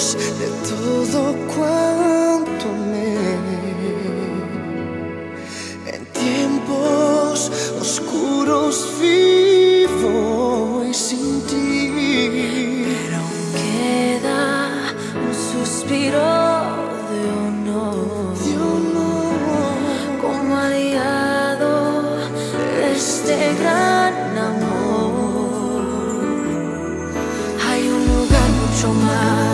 house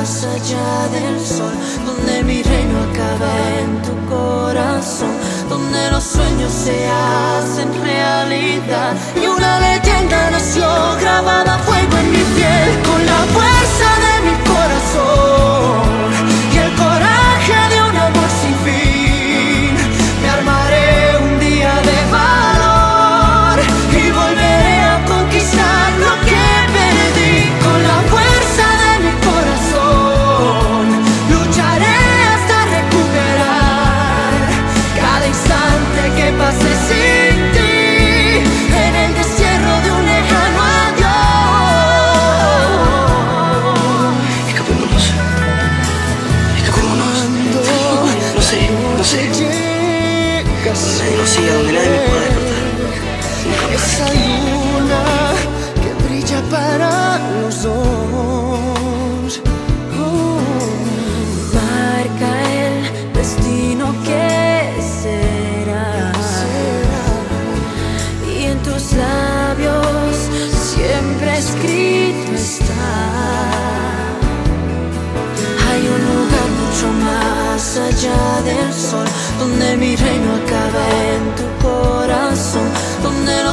más allá del sol, donde mi reino acaba en tu corazón, donde los sueños se hacen realidad. sé, no sé. No sé. Esa luna que brilla para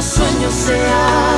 los sueños se hacen.